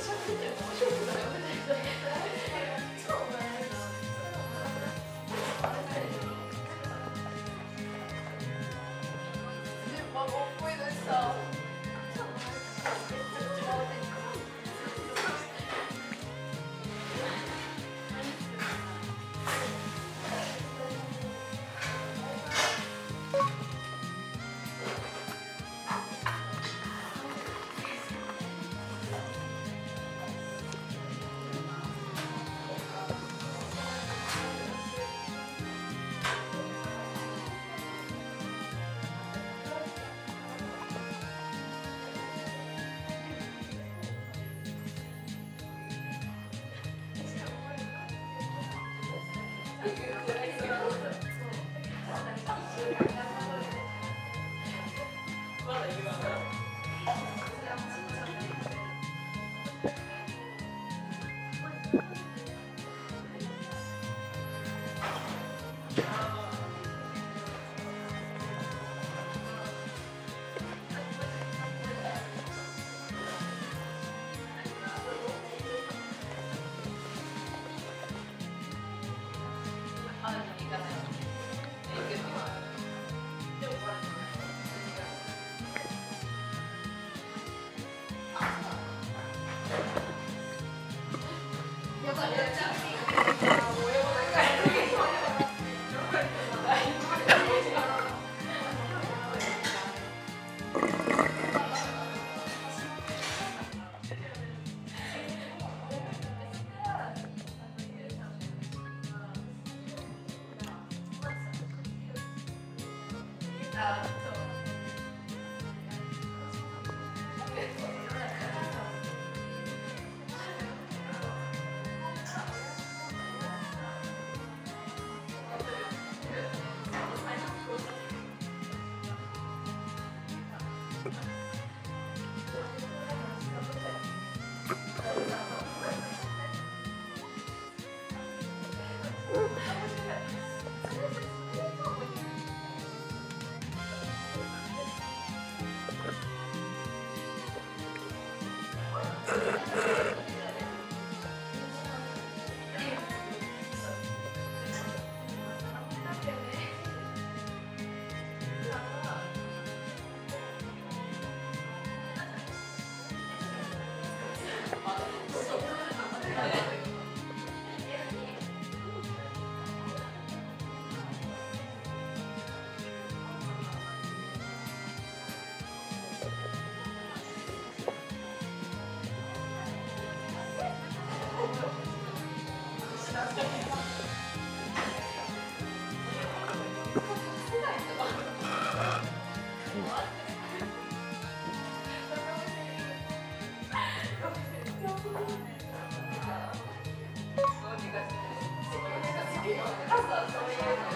しゃべってても面白くない uh, うん。